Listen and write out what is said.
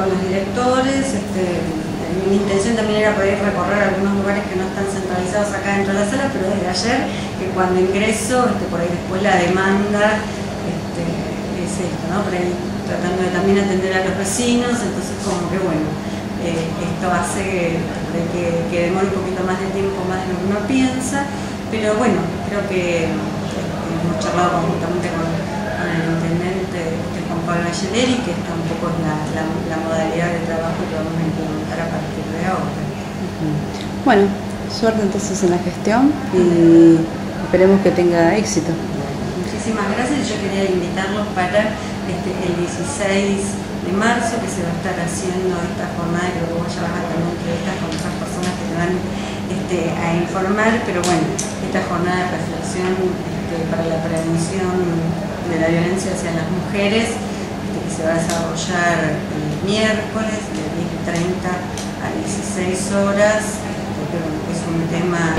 con los directores, este, mi intención también era poder recorrer algunos lugares que no están centralizados acá dentro de la sala, pero desde ayer, que cuando ingreso, este, por ahí después la demanda este, es esto, ¿no? Por ahí tratando de también atender a los vecinos, entonces como que bueno, eh, esto hace que, que, demore un poquito más de tiempo, más de lo que uno piensa, pero bueno, creo que este, hemos charlado conjuntamente con, Ayeleri, que esta un poco es la, la modalidad de trabajo que vamos a implementar a partir de ahora. Bueno, suerte entonces en la gestión y esperemos que tenga éxito. Muchísimas gracias. Yo quería invitarlos para este, el 16 de marzo que se va a estar haciendo esta jornada, que luego ya van a tener entrevistas con otras personas que te van este, a informar, pero bueno, esta jornada de reflexión este, para la prevención de la violencia hacia las mujeres, que se va a desarrollar el miércoles de 10.30 a 16 horas, es un tema